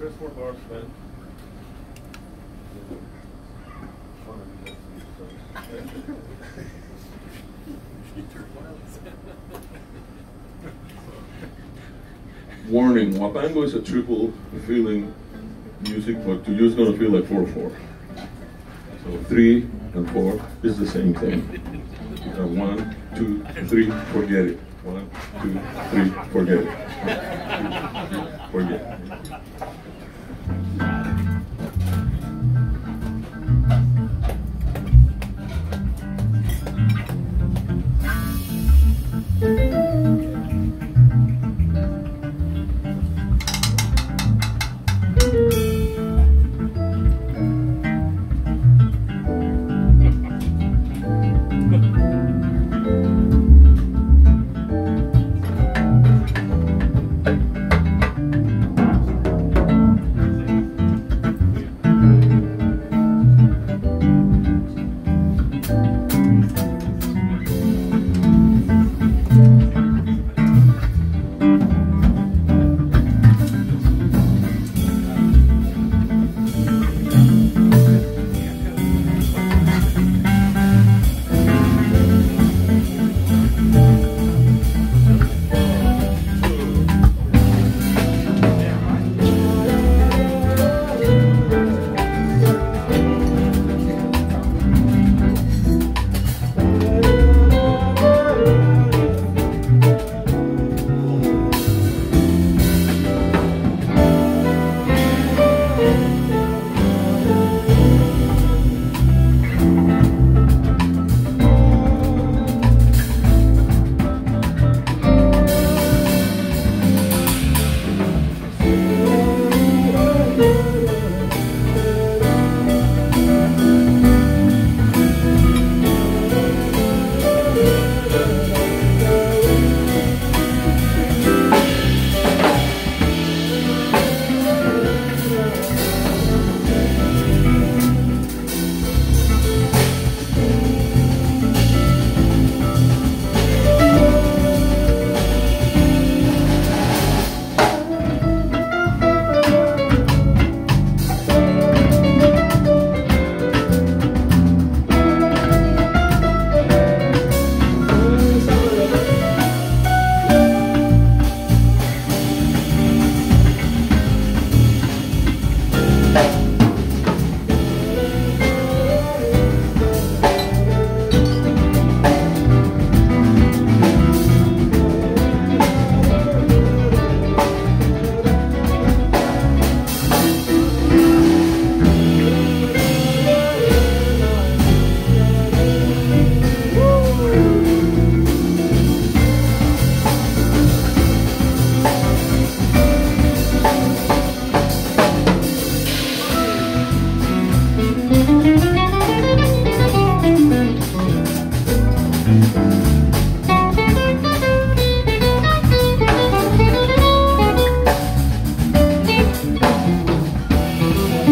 Four bars spent. Warning, Huapango is a triple feeling music, but to you it's gonna feel like 4-4. So three and four is the same thing. Uh, one, two, three, forget it. One, two, three, forget it. One, two,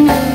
three,